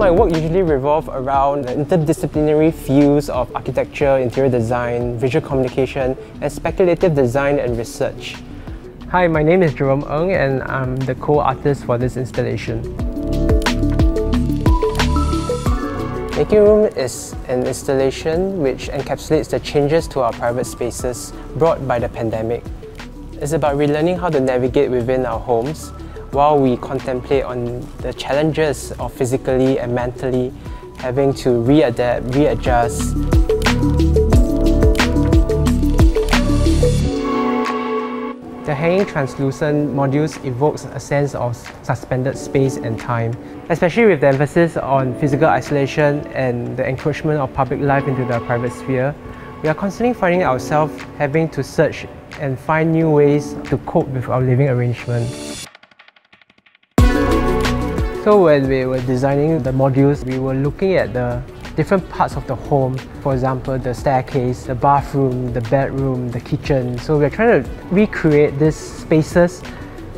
my work usually revolves around the interdisciplinary fields of architecture, interior design, visual communication, and speculative design and research. Hi, my name is Jerome Ng and I'm the co-artist for this installation. Making Room is an installation which encapsulates the changes to our private spaces brought by the pandemic. It's about relearning how to navigate within our homes while we contemplate on the challenges of physically and mentally having to readapt, readjust. The hanging translucent modules evokes a sense of suspended space and time, especially with the emphasis on physical isolation and the encroachment of public life into the private sphere. We are constantly finding ourselves having to search and find new ways to cope with our living arrangement. So when we were designing the modules, we were looking at the different parts of the home. For example, the staircase, the bathroom, the bedroom, the kitchen. So we're trying to recreate these spaces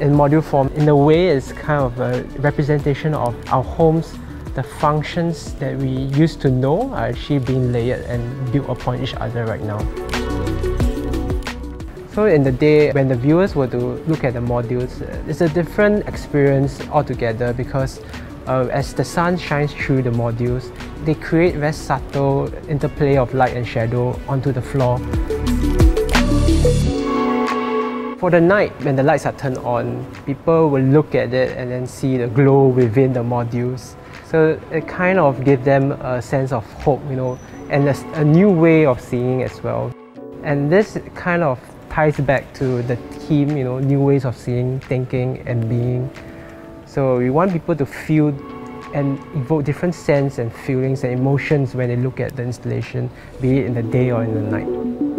in module form in a way it's kind of a representation of our homes the functions that we used to know are actually being layered and built upon each other right now. So in the day, when the viewers were to look at the modules, it's a different experience altogether because uh, as the sun shines through the modules, they create very subtle interplay of light and shadow onto the floor. For the night, when the lights are turned on, people will look at it and then see the glow within the modules. So it kind of gives them a sense of hope, you know, and a, a new way of seeing as well. And this kind of ties back to the theme, you know, new ways of seeing, thinking, and being. So we want people to feel and evoke different sense and feelings and emotions when they look at the installation, be it in the day or in the night.